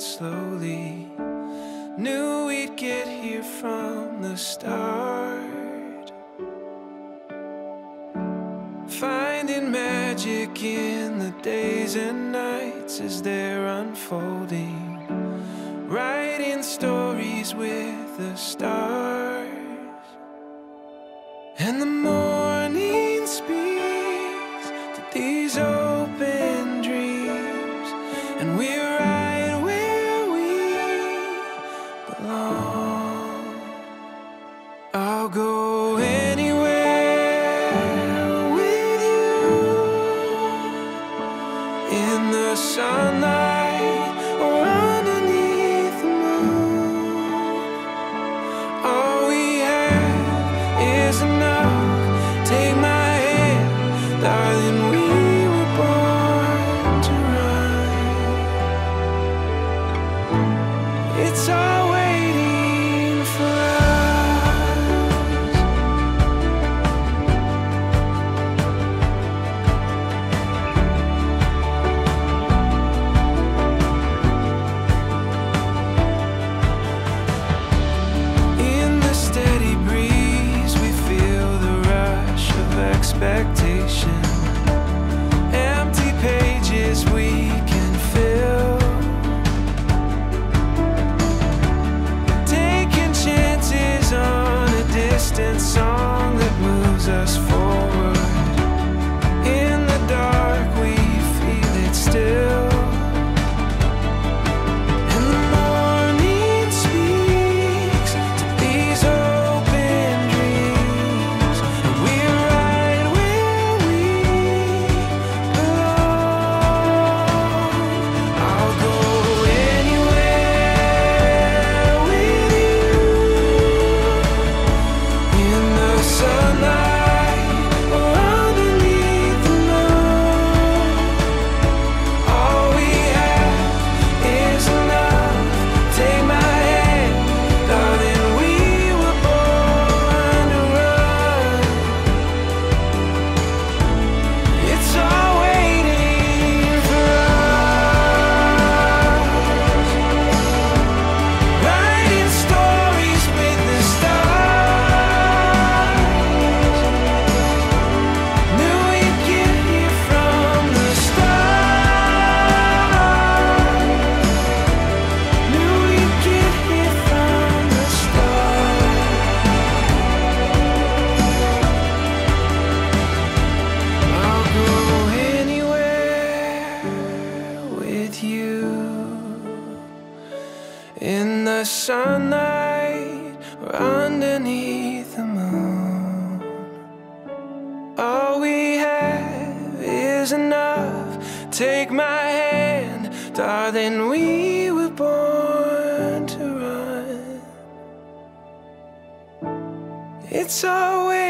slowly Knew we'd get here from the start. Finding magic in the days and nights as they're unfolding Writing stories with the stars. And the expectations In the sunlight or underneath the moon. All we have is enough. Take my hand, darling, we were born to run. It's always